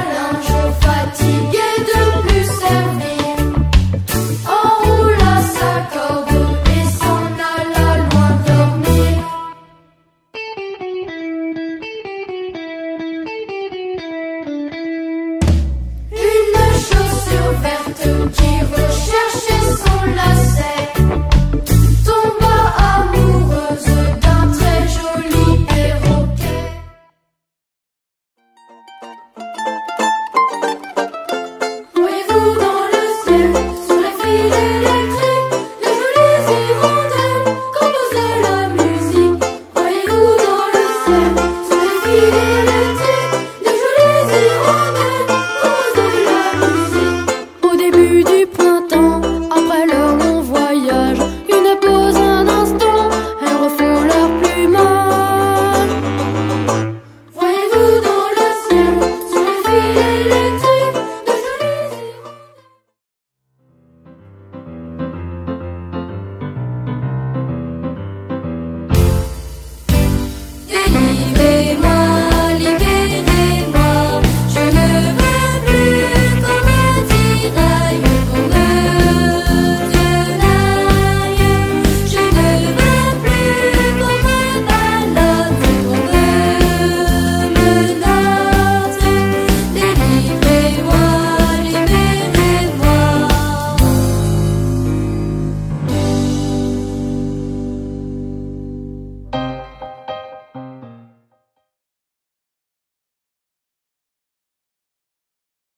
Alain, je fatigué de